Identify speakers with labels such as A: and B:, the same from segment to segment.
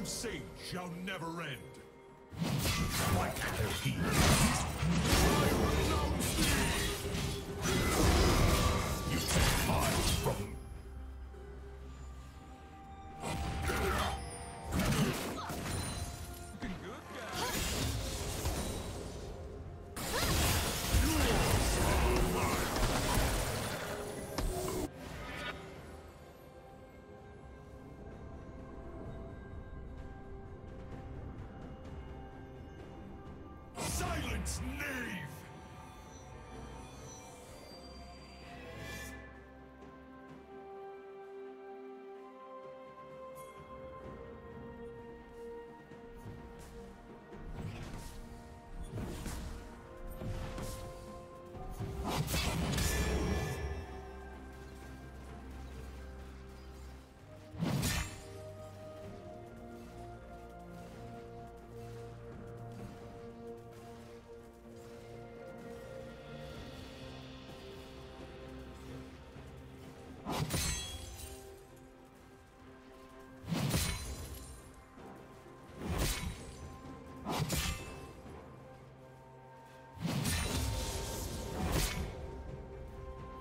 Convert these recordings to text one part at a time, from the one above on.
A: Crusade shall never end.
B: Heat.
A: Silence, knave!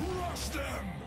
A: Crush them!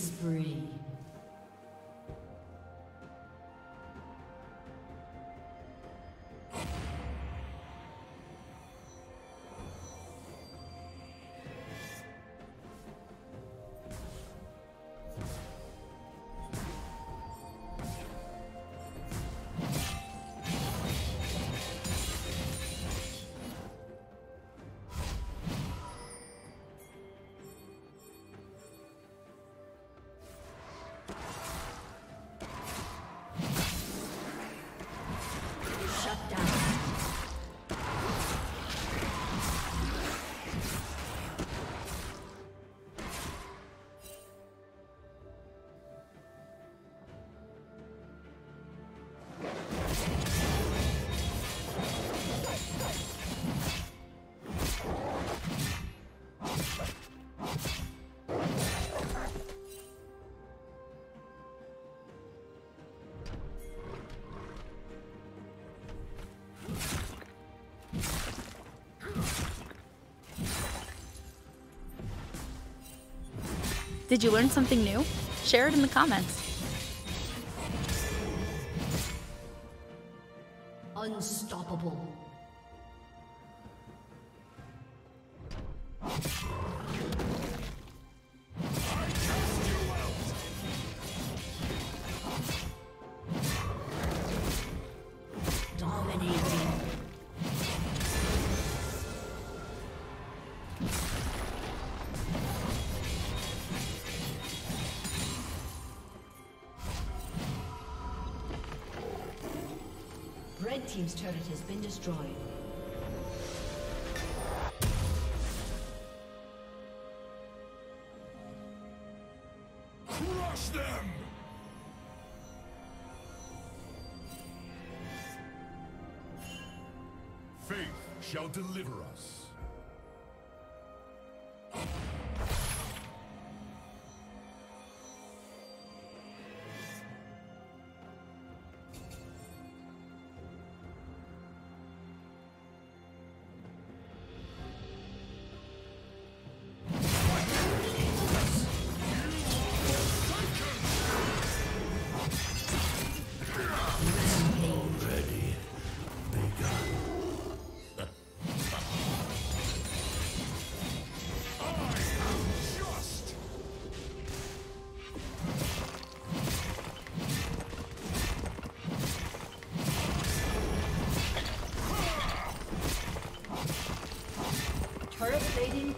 C: Spree.
D: Did you learn something new? Share it in the comments.
C: Unstoppable. Team's turret has been destroyed.
A: Crush them! Faith shall deliver us.
C: Plating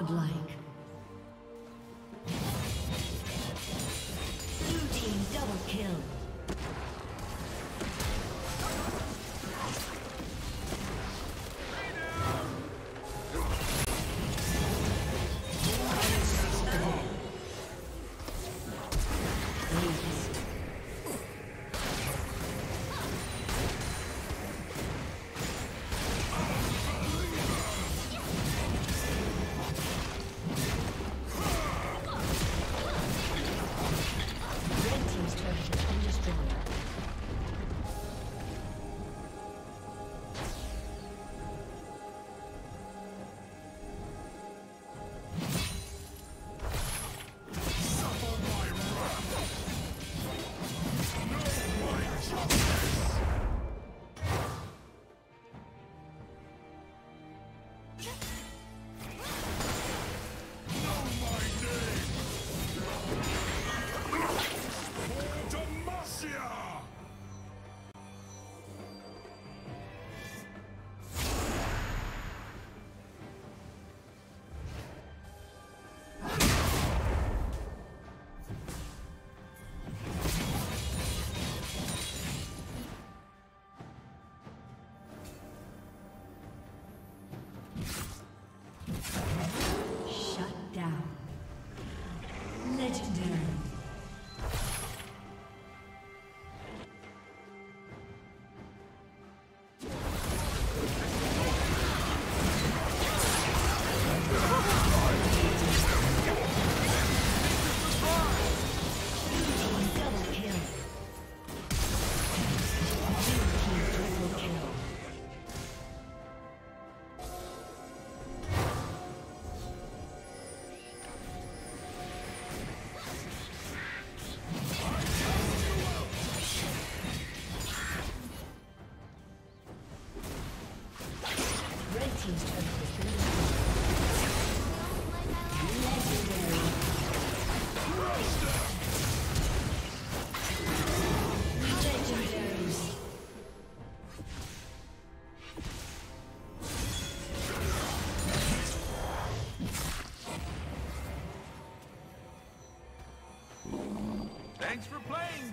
C: Godlike.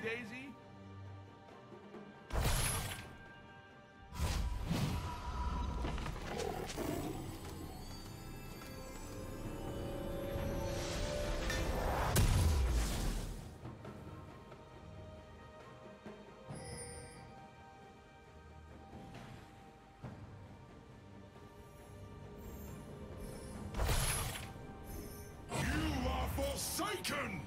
E: Daisy.
A: You are forsaken!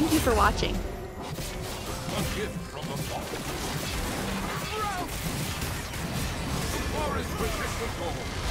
D: Thank you for watching.
E: forest resistant